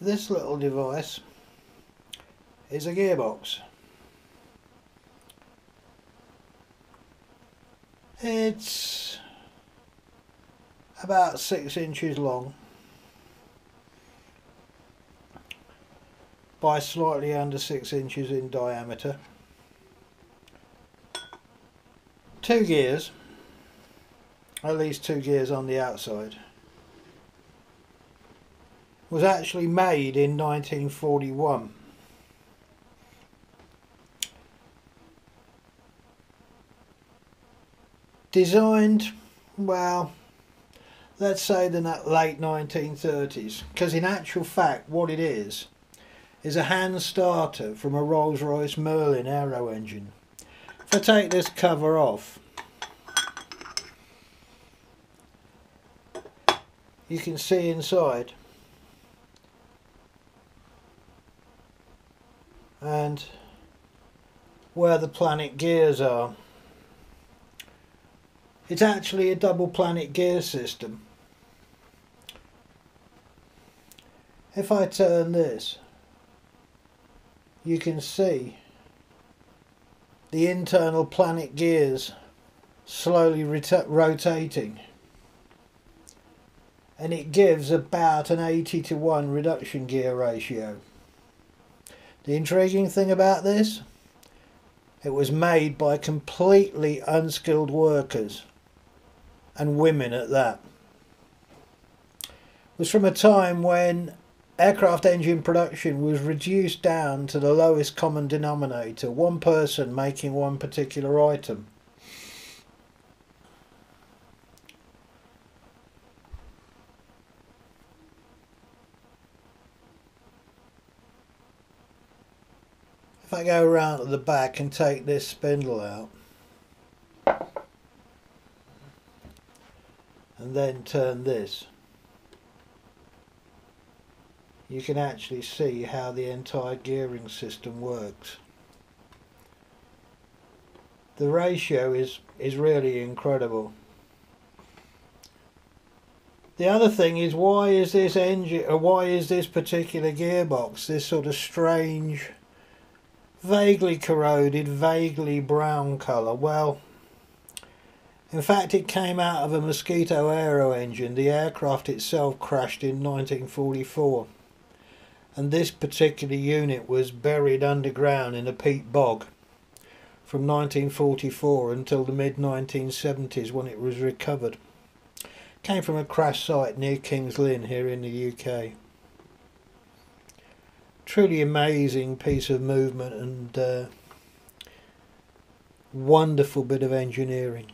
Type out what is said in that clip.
this little device is a gearbox. It's about six inches long by slightly under six inches in diameter. Two gears, at least two gears on the outside. Was actually made in 1941. Designed, well, let's say the late 1930s, because in actual fact what it is is a hand starter from a Rolls-Royce Merlin aero engine. If I take this cover off, you can see inside and where the planet gears are. It's actually a double planet gear system. If I turn this you can see the internal planet gears slowly rotating and it gives about an 80 to 1 reduction gear ratio. The intriguing thing about this, it was made by completely unskilled workers and women at that. It was from a time when aircraft engine production was reduced down to the lowest common denominator, one person making one particular item. If I go around to the back and take this spindle out and then turn this you can actually see how the entire gearing system works. The ratio is, is really incredible. The other thing is why is this engine or uh, why is this particular gearbox this sort of strange vaguely corroded vaguely brown colour well in fact it came out of a Mosquito aero engine the aircraft itself crashed in 1944 and this particular unit was buried underground in a peat bog from 1944 until the mid 1970s when it was recovered. Came from a crash site near Kings Lynn here in the UK. Truly amazing piece of movement and uh, wonderful bit of engineering.